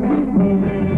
me.